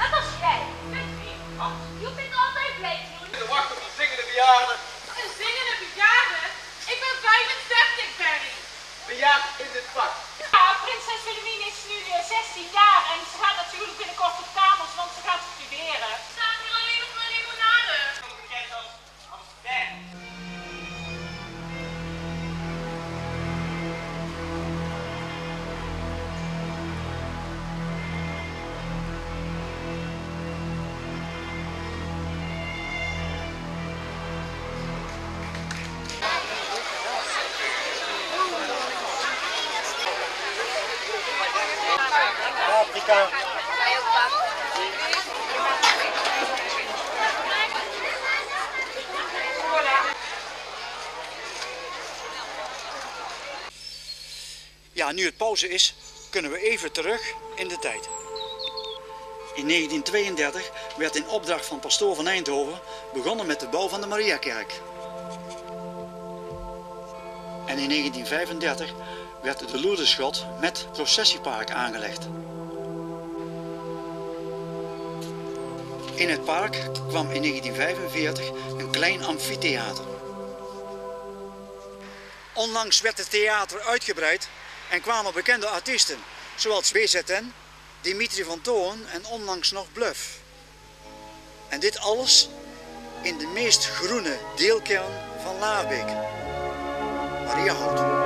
Dat was jij, met wie? Oh, je bent altijd blij, te doen. wacht zingende bejaarden. Ja, nu het pauze is, kunnen we even terug in de tijd. In 1932 werd in opdracht van pastoor van Eindhoven begonnen met de bouw van de Mariakerk. En in 1935 werd de Lourdeschot met processiepark aangelegd. In het park kwam in 1945 een klein amfitheater. Onlangs werd het theater uitgebreid en kwamen bekende artiesten, zoals BZN, Dimitri van Toorn en onlangs nog Bluff. En dit alles in de meest groene deelkern van Laarbeek, Mariahout.